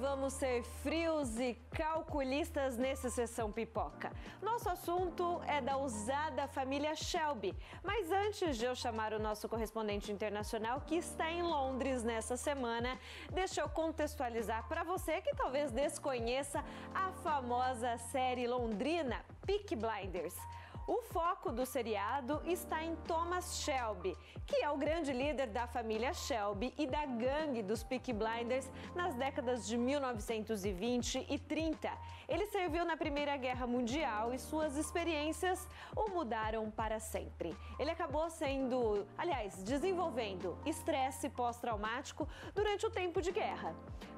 Vamos ser frios e calculistas nessa sessão pipoca. Nosso assunto é da usada família Shelby. Mas antes de eu chamar o nosso correspondente internacional que está em Londres nessa semana, deixa eu contextualizar para você que talvez desconheça a famosa série londrina Peak Blinders. O foco do seriado está em Thomas Shelby, que é o grande líder da família Shelby e da gangue dos Peaky Blinders nas décadas de 1920 e 30. Ele serviu na Primeira Guerra Mundial e suas experiências o mudaram para sempre. Ele acabou sendo, aliás, desenvolvendo estresse pós-traumático durante o tempo de guerra.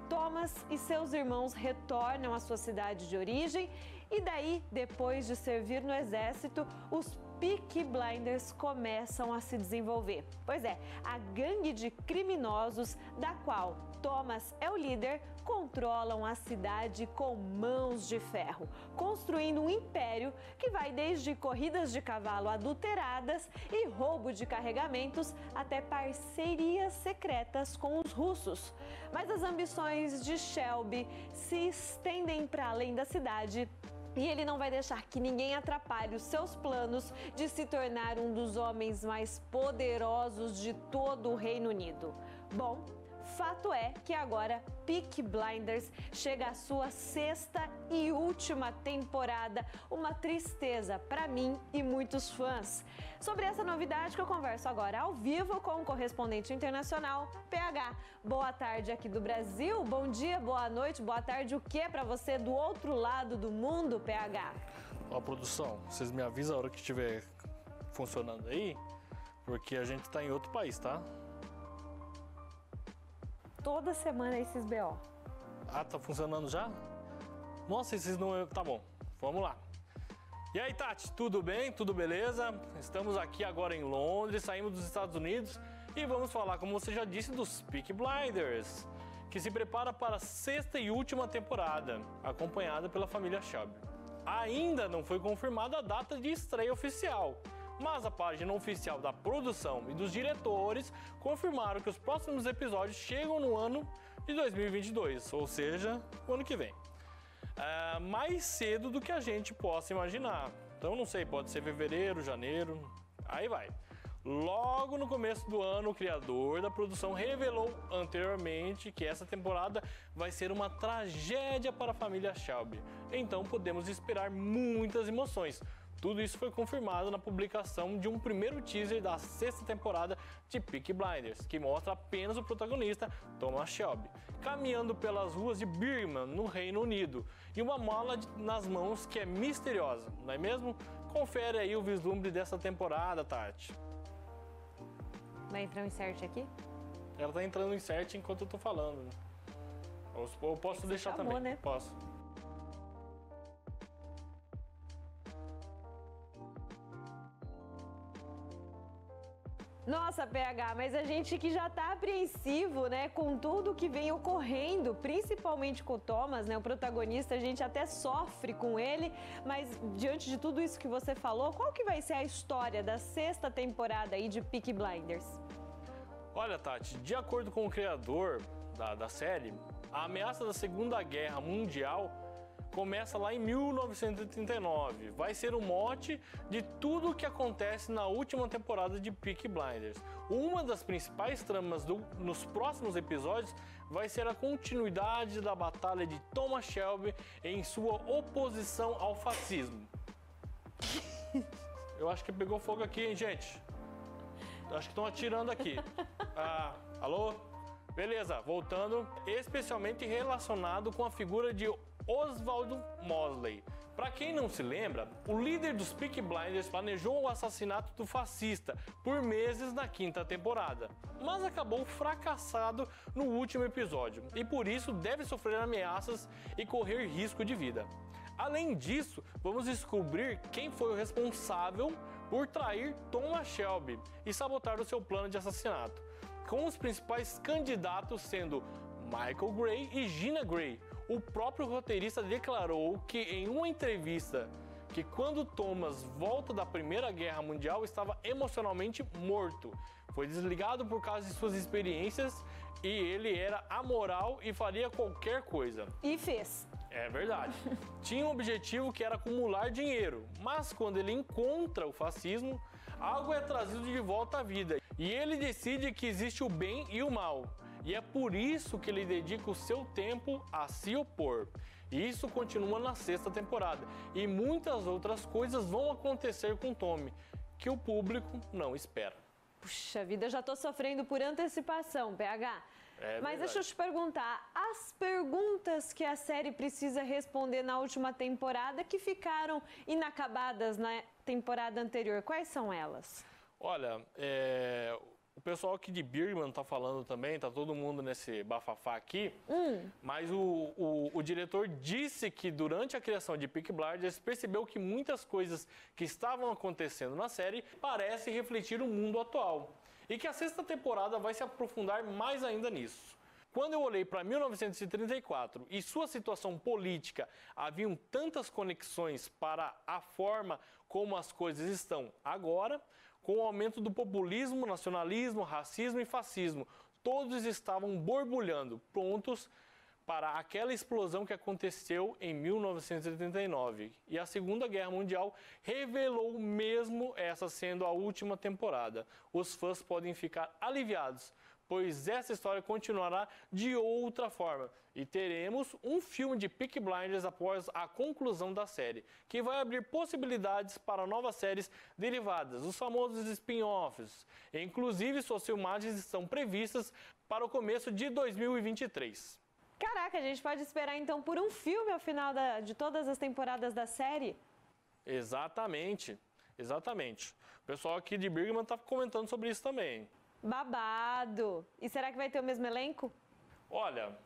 Thomas e seus irmãos retornam à sua cidade de origem e daí, depois de servir no exército, os Peaky Blinders começam a se desenvolver. Pois é, a gangue de criminosos, da qual Thomas é o líder, controlam a cidade com mãos de ferro, construindo um império que vai desde corridas de cavalo adulteradas e roubo de carregamentos até parcerias secretas com os russos. Mas as ambições de Shelby se estendem para além da cidade e ele não vai deixar que ninguém atrapalhe os seus planos de se tornar um dos homens mais poderosos de todo o Reino Unido. Bom, Fato é que agora Peak Blinders chega à sua sexta e última temporada. Uma tristeza para mim e muitos fãs. Sobre essa novidade que eu converso agora ao vivo com o correspondente internacional PH. Boa tarde aqui do Brasil, bom dia, boa noite, boa tarde. O que para você do outro lado do mundo, PH? Ó, produção, vocês me avisam a hora que estiver funcionando aí, porque a gente está em outro país, tá? Toda semana esses BO. Ah, tá funcionando já? Nossa, esses não. Tá bom, vamos lá. E aí, Tati, tudo bem? Tudo beleza? Estamos aqui agora em Londres, saímos dos Estados Unidos e vamos falar, como você já disse, dos Peak Blinders, que se prepara para a sexta e última temporada, acompanhada pela família Shelby. Ainda não foi confirmada a data de estreia oficial, mas a página oficial da produção e dos diretores confirmaram que os próximos episódios chegam no ano de 2022, ou seja, o ano que vem. É, mais cedo do que a gente possa imaginar. Então, não sei, pode ser fevereiro, janeiro, aí vai. Logo no começo do ano, o criador da produção revelou anteriormente que essa temporada vai ser uma tragédia para a família Shelby. Então podemos esperar muitas emoções, tudo isso foi confirmado na publicação de um primeiro teaser da sexta temporada de Peaky Blinders, que mostra apenas o protagonista, Thomas Shelby, caminhando pelas ruas de Birmingham, no Reino Unido, e uma mala nas mãos que é misteriosa, não é mesmo? Confere aí o vislumbre dessa temporada, Tati. Vai entrar um insert aqui? Ela tá entrando um insert enquanto eu tô falando. Eu posso deixar chamou, também. Né? Posso. Nossa, PH, mas a gente que já está apreensivo, né, com tudo que vem ocorrendo, principalmente com o Thomas, né, o protagonista, a gente até sofre com ele, mas diante de tudo isso que você falou, qual que vai ser a história da sexta temporada aí de Peaky Blinders? Olha, Tati, de acordo com o criador da, da série, a ameaça da Segunda Guerra Mundial começa lá em 1939. Vai ser o mote de tudo o que acontece na última temporada de Peaky Blinders. Uma das principais tramas do, nos próximos episódios vai ser a continuidade da batalha de Thomas Shelby em sua oposição ao fascismo. Eu acho que pegou fogo aqui, hein, gente? Acho que estão atirando aqui. Ah, alô? Beleza, voltando, especialmente relacionado com a figura de Oswald Mosley. Para quem não se lembra, o líder dos Peaky Blinders planejou o assassinato do fascista por meses na quinta temporada, mas acabou fracassado no último episódio e por isso deve sofrer ameaças e correr risco de vida. Além disso, vamos descobrir quem foi o responsável por trair Thomas Shelby e sabotar o seu plano de assassinato, com os principais candidatos sendo Michael Gray e Gina Gray, o próprio roteirista declarou que em uma entrevista que quando Thomas volta da Primeira Guerra Mundial estava emocionalmente morto. Foi desligado por causa de suas experiências e ele era amoral e faria qualquer coisa. E fez. É verdade. Tinha um objetivo que era acumular dinheiro, mas quando ele encontra o fascismo, algo é trazido de volta à vida e ele decide que existe o bem e o mal. E é por isso que ele dedica o seu tempo a se opor. E isso continua na sexta temporada. E muitas outras coisas vão acontecer com Tommy, que o público não espera. Puxa vida, já tô sofrendo por antecipação, PH. É Mas deixa eu te perguntar, as perguntas que a série precisa responder na última temporada que ficaram inacabadas na temporada anterior, quais são elas? Olha, é, o pessoal aqui de Birman tá falando também, tá todo mundo nesse bafafá aqui, mas o, o, o diretor disse que durante a criação de Peaky Blinders percebeu que muitas coisas que estavam acontecendo na série parecem refletir o mundo atual. E que a sexta temporada vai se aprofundar mais ainda nisso. Quando eu olhei para 1934 e sua situação política, haviam tantas conexões para a forma como as coisas estão agora, com o aumento do populismo, nacionalismo, racismo e fascismo, todos estavam borbulhando, prontos para aquela explosão que aconteceu em 1989. E a Segunda Guerra Mundial revelou mesmo essa sendo a última temporada. Os fãs podem ficar aliviados, pois essa história continuará de outra forma. E teremos um filme de Peaky Blinders após a conclusão da série, que vai abrir possibilidades para novas séries derivadas, os famosos spin-offs. Inclusive, suas filmagens estão previstas para o começo de 2023. Caraca, a gente pode esperar então por um filme ao final da- de todas as temporadas da série? Exatamente, exatamente. O pessoal aqui de Birmingham está comentando sobre isso também. Babado! E será que vai ter o mesmo elenco? Olha,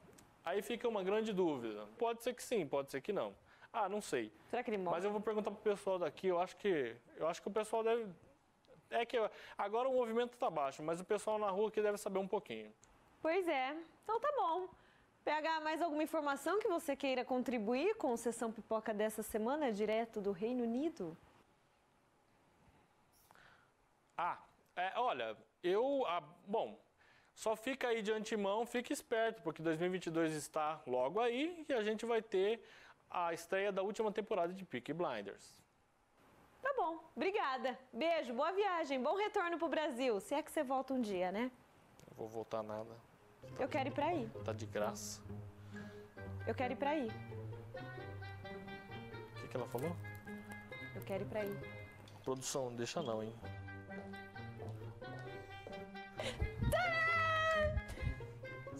aí fica uma grande dúvida. Pode ser que sim, pode ser que não. Ah, não sei. Será que ele morre? Mas eu vou perguntar pro pessoal daqui, eu acho que eu acho que o pessoal deve é que agora o movimento tá baixo, mas o pessoal na rua aqui deve saber um pouquinho. Pois é. Então tá bom. PH, mais alguma informação que você queira contribuir com o Sessão Pipoca dessa semana, direto do Reino Unido? Ah, é, olha, eu, ah, bom, só fica aí de antemão, fique esperto, porque 2022 está logo aí e a gente vai ter a estreia da última temporada de Peaky Blinders. Tá bom, obrigada. Beijo, boa viagem, bom retorno pro Brasil. Se é que você volta um dia, né? Não vou voltar nada, Eu quero ir pra aí. tá de graça. Eu quero ir pra aí. O que, que ela falou? Eu quero ir pra aí. Produção, não deixa não, hein?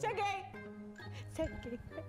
Cheguei! Cheguei.